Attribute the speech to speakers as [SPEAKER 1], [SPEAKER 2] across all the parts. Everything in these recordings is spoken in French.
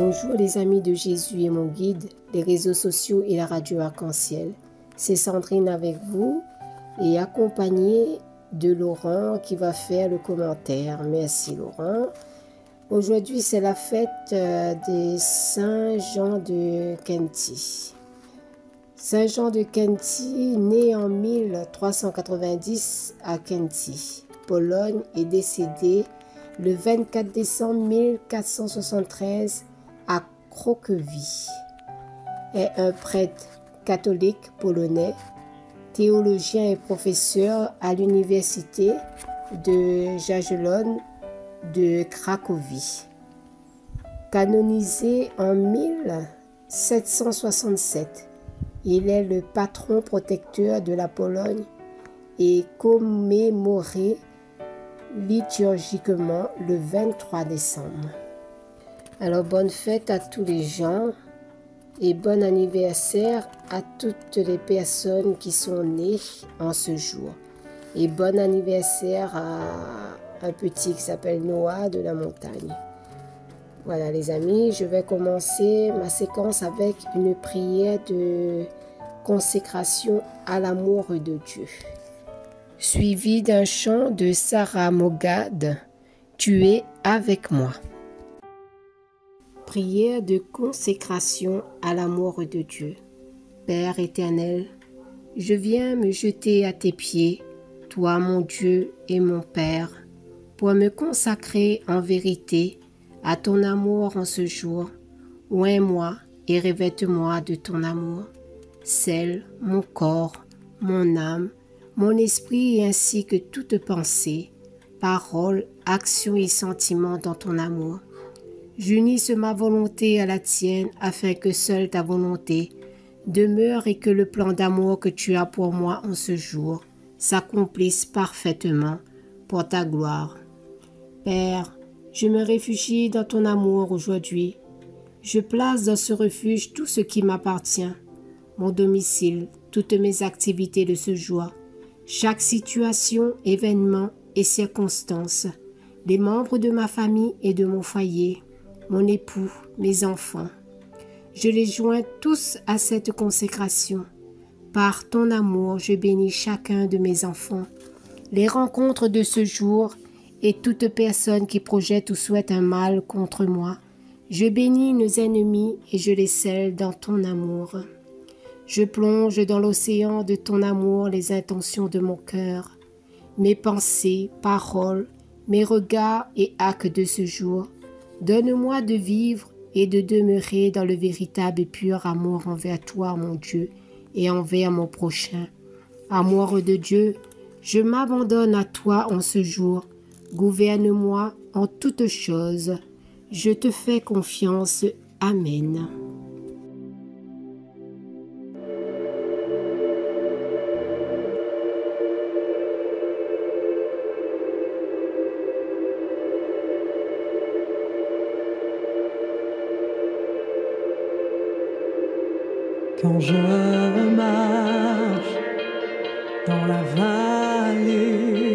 [SPEAKER 1] Bonjour les amis de Jésus et mon guide, les réseaux sociaux et la radio arc-en-ciel. C'est Sandrine avec vous et accompagnée de Laurent qui va faire le commentaire. Merci Laurent. Aujourd'hui c'est la fête euh, des Saint Jean de Kenty. Saint Jean de Kenty, né en 1390 à Kenty, Pologne, est décédé le 24 décembre 1473 à Crocovie. Est un prêtre catholique polonais, théologien et professeur à l'université de Jagiellon de Cracovie. Canonisé en 1767, il est le patron protecteur de la Pologne et commémoré liturgiquement le 23 décembre. Alors bonne fête à tous les gens et bon anniversaire à toutes les personnes qui sont nées en ce jour. Et bon anniversaire à un petit qui s'appelle Noah de la montagne. Voilà les amis, je vais commencer ma séquence avec une prière de consécration à l'amour de Dieu. Suivi d'un chant de Sarah Mogad, Tu es avec moi. Prière de consécration à l'amour de Dieu. Père éternel, je viens me jeter à tes pieds, toi mon Dieu et mon Père, pour me consacrer en vérité à ton amour en ce jour. Oins-moi et revête-moi de ton amour. Celle, mon corps, mon âme, mon esprit ainsi que toute pensée, parole, action et sentiment dans ton amour. J'unisse ma volonté à la tienne afin que seule ta volonté demeure et que le plan d'amour que tu as pour moi en ce jour s'accomplisse parfaitement pour ta gloire. Père, je me réfugie dans ton amour aujourd'hui. Je place dans ce refuge tout ce qui m'appartient, mon domicile, toutes mes activités de ce jour, chaque situation, événement et circonstance, les membres de ma famille et de mon foyer, mon époux, mes enfants. Je les joins tous à cette consécration. Par ton amour, je bénis chacun de mes enfants. Les rencontres de ce jour et toute personne qui projette ou souhaite un mal contre moi. Je bénis nos ennemis et je les scelle dans ton amour. Je plonge dans l'océan de ton amour les intentions de mon cœur, mes pensées, paroles, mes regards et actes de ce jour Donne-moi de vivre et de demeurer dans le véritable et pur amour envers toi, mon Dieu, et envers mon prochain. Amour de Dieu, je m'abandonne à toi en ce jour. Gouverne-moi en toutes choses. Je te fais confiance. Amen.
[SPEAKER 2] Quand je marche dans la vallée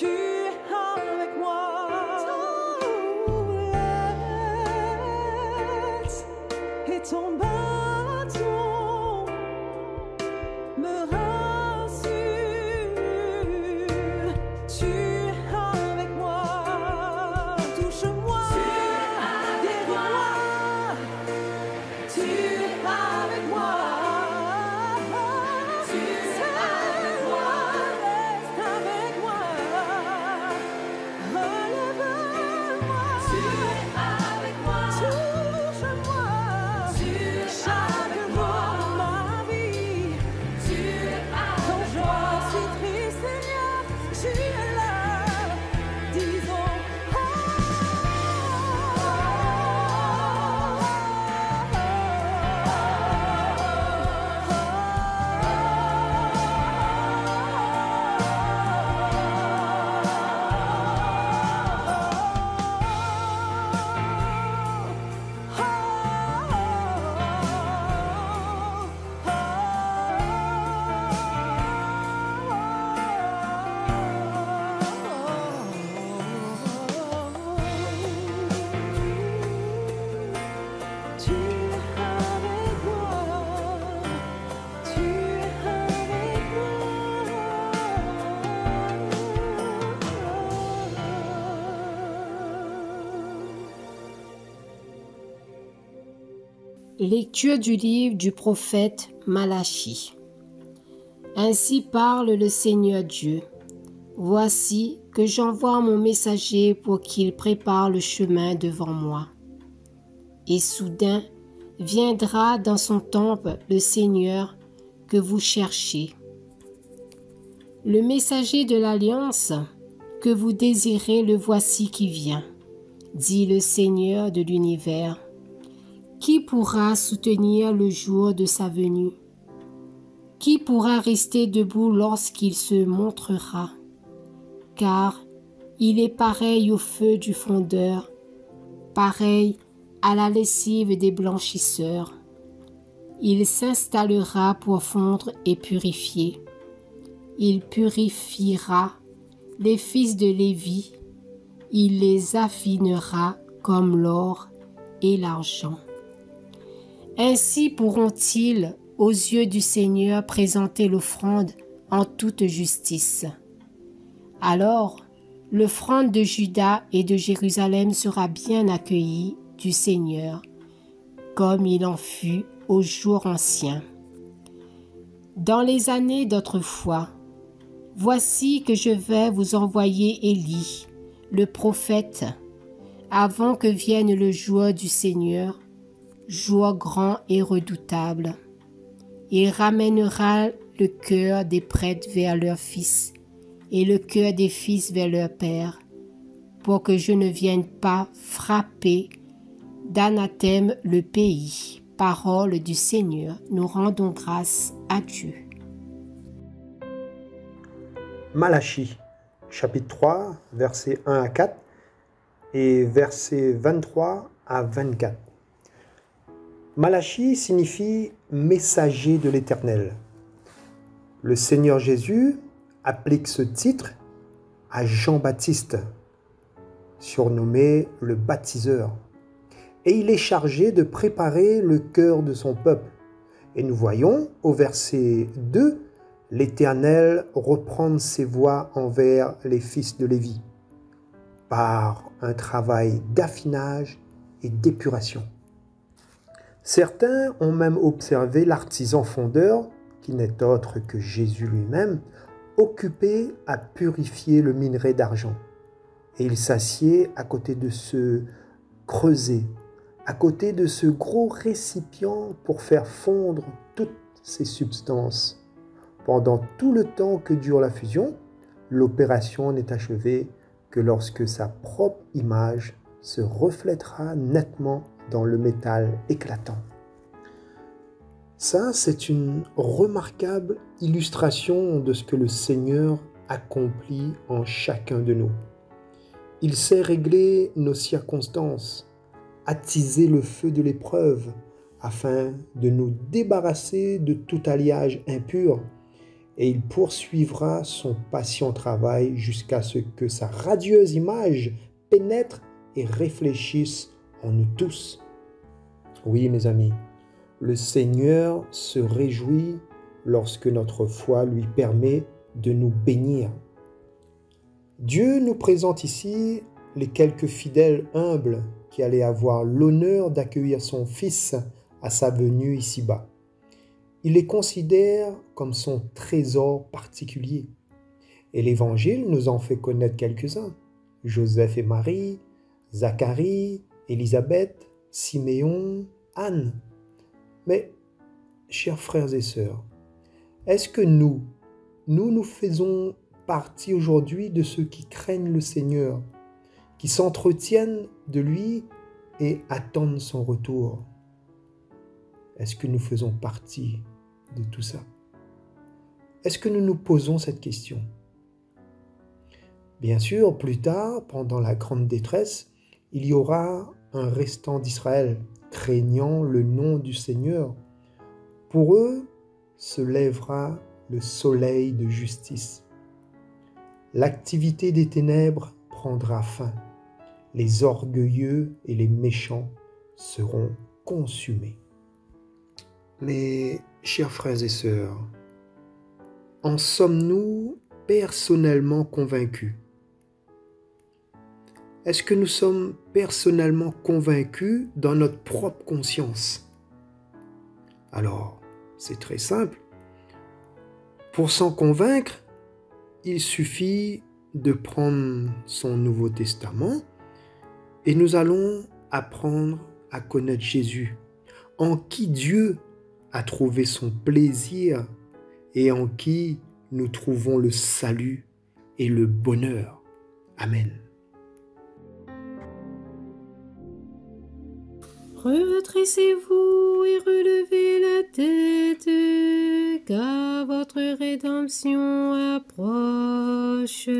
[SPEAKER 2] 去
[SPEAKER 1] Lecture du livre du prophète Malachie. Ainsi parle le Seigneur Dieu. Voici que j'envoie mon messager pour qu'il prépare le chemin devant moi. Et soudain viendra dans son temple le Seigneur que vous cherchez. Le messager de l'alliance que vous désirez, le voici qui vient, dit le Seigneur de l'univers. Qui pourra soutenir le jour de sa venue? Qui pourra rester debout lorsqu'il se montrera? Car il est pareil au feu du fondeur, pareil à la lessive des blanchisseurs. Il s'installera pour fondre et purifier. Il purifiera les fils de Lévi, il les affinera comme l'or et l'argent. Ainsi pourront-ils, aux yeux du Seigneur, présenter l'offrande en toute justice. Alors, l'offrande de Juda et de Jérusalem sera bien accueillie du Seigneur, comme il en fut aux jours anciens. Dans les années d'autrefois, voici que je vais vous envoyer Élie, le prophète, avant que vienne le jour du Seigneur, jour grand et redoutable. Il ramènera le cœur des prêtres vers leurs fils et le cœur des fils vers leur père, pour que je ne vienne pas frapper d'anathème le pays. Parole du Seigneur, nous rendons grâce à Dieu.
[SPEAKER 3] Malachie, chapitre 3, versets 1 à 4 et versets 23 à 24. Malachie signifie messager de l'Éternel. Le Seigneur Jésus applique ce titre à Jean-Baptiste, surnommé le baptiseur. Et il est chargé de préparer le cœur de son peuple. Et nous voyons au verset 2 l'Éternel reprendre ses voix envers les fils de Lévi par un travail d'affinage et d'épuration. Certains ont même observé l'artisan fondeur, qui n'est autre que Jésus lui-même, occupé à purifier le minerai d'argent. Et il s'assied à côté de ce creuset, à côté de ce gros récipient pour faire fondre toutes ces substances. Pendant tout le temps que dure la fusion, l'opération n'est achevée que lorsque sa propre image se reflètera nettement dans le métal éclatant. Ça, c'est une remarquable illustration de ce que le Seigneur accomplit en chacun de nous. Il sait régler nos circonstances, attiser le feu de l'épreuve afin de nous débarrasser de tout alliage impur et il poursuivra son patient travail jusqu'à ce que sa radieuse image pénètre et réfléchisse en nous tous. Oui, mes amis, le Seigneur se réjouit lorsque notre foi lui permet de nous bénir. Dieu nous présente ici les quelques fidèles humbles qui allaient avoir l'honneur d'accueillir son Fils à sa venue ici-bas. Il les considère comme son trésor particulier. Et l'Évangile nous en fait connaître quelques-uns. Joseph et Marie, Zacharie, Élisabeth, Siméon, Anne. Mais, chers frères et sœurs, est-ce que nous, nous nous faisons partie aujourd'hui de ceux qui craignent le Seigneur, qui s'entretiennent de lui et attendent son retour? Est-ce que nous faisons partie de tout ça? Est-ce que nous nous posons cette question? Bien sûr, plus tard, pendant la grande détresse, il y aura un restant d'Israël craignant le nom du Seigneur. Pour eux se lèvera le soleil de justice. L'activité des ténèbres prendra fin. Les orgueilleux et les méchants seront consumés. Mais, chers frères et sœurs, en sommes-nous personnellement convaincus Est-ce que nous sommes personnellement convaincus dans notre propre conscience? Alors, c'est très simple. Pour s'en convaincre, il suffit de prendre son Nouveau Testament et nous allons apprendre à connaître Jésus, en qui Dieu a trouvé son plaisir et en qui nous trouvons le salut et le bonheur. Amen.
[SPEAKER 1] Redressez-vous et relevez la tête, car votre rédemption approche.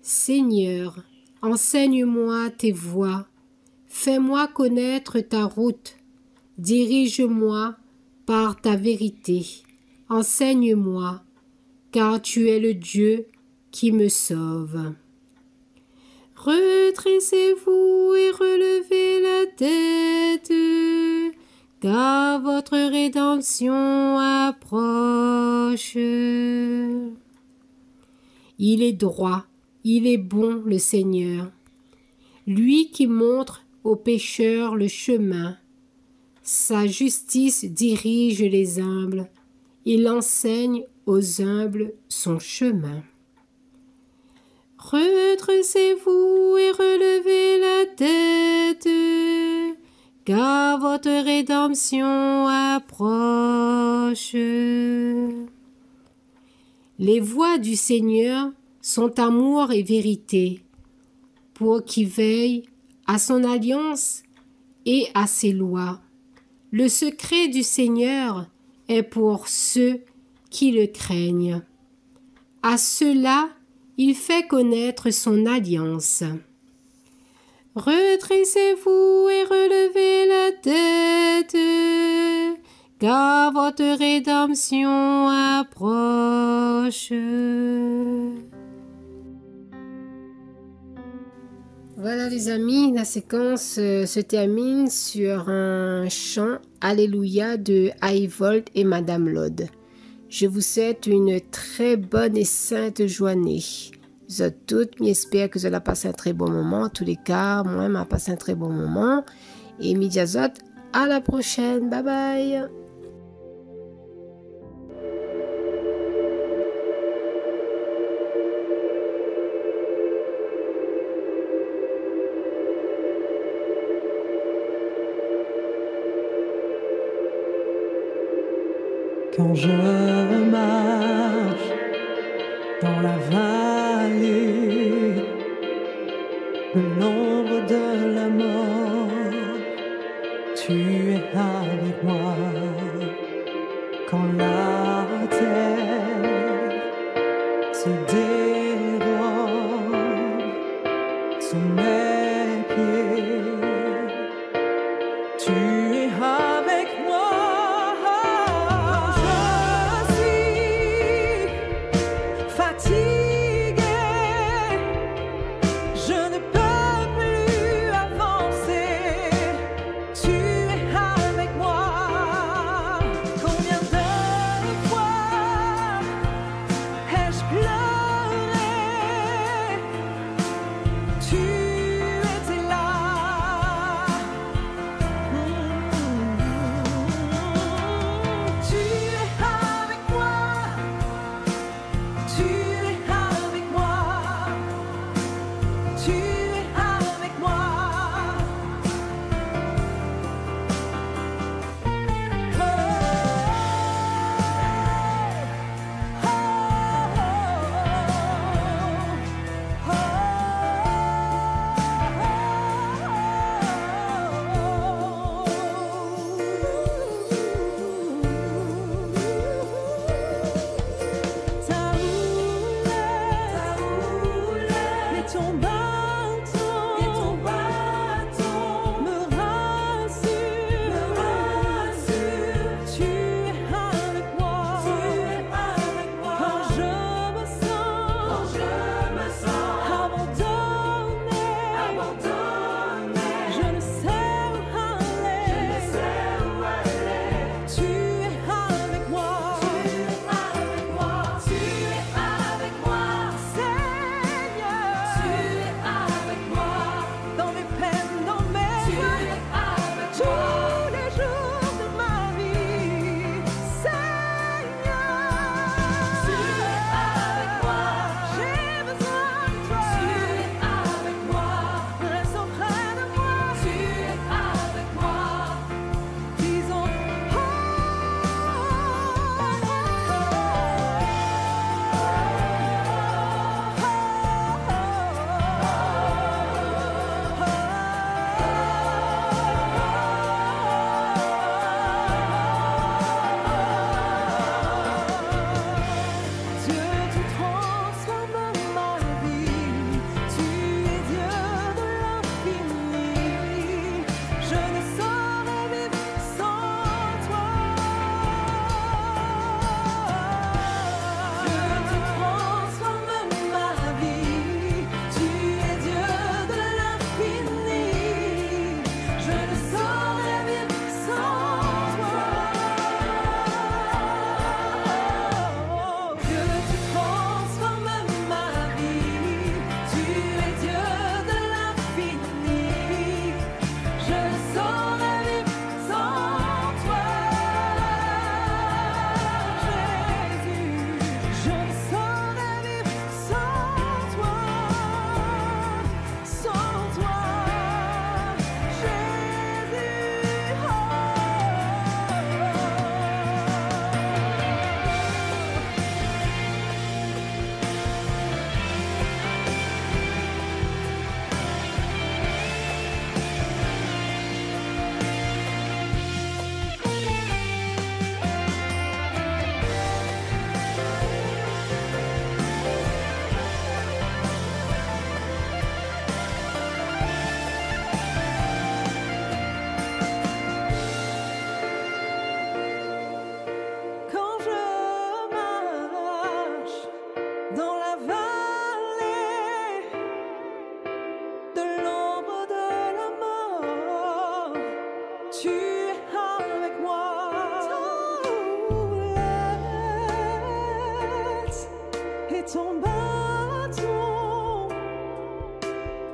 [SPEAKER 1] Seigneur, enseigne-moi tes voies, fais-moi connaître ta route, dirige-moi par ta vérité, enseigne-moi, car tu es le Dieu qui me sauve. Redressez-vous et relevez la tête, car votre rédemption approche. Il est droit, il est bon le Seigneur, lui qui montre aux pécheurs le chemin. Sa justice dirige les humbles, il enseigne aux humbles son chemin. Redressez-vous et relevez la tête, car votre rédemption approche. Les voies du Seigneur sont amour et vérité, pour qui veille à son alliance et à ses lois. Le secret du Seigneur est pour ceux qui le craignent. À ceux-là, il fait connaître son alliance. Redressez-vous et relevez la tête, car votre rédemption approche. Voilà les amis, la séquence euh, se termine sur un chant Alléluia de Ivold et Madame Lode. Je vous souhaite une très bonne et sainte journée. Vous toutes, j'espère que vous allez passer un très bon moment. En tous les cas, moi, m'a passé un très bon moment. Et Midiazot, à la prochaine. Bye bye.
[SPEAKER 2] Quand je marche dans la vallée de l'ombre de la mort, tu es avec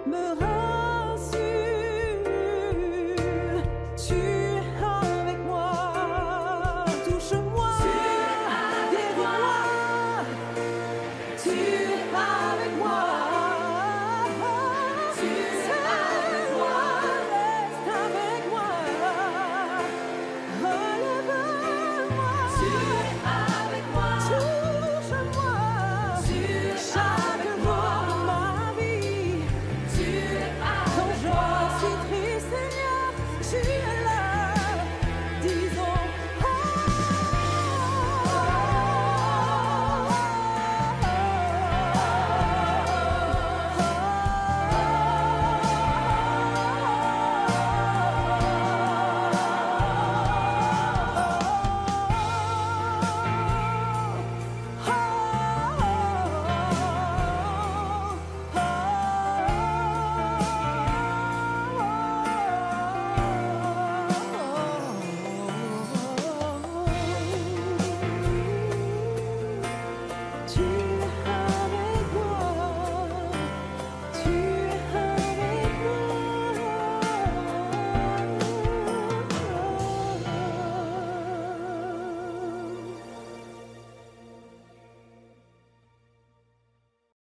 [SPEAKER 2] move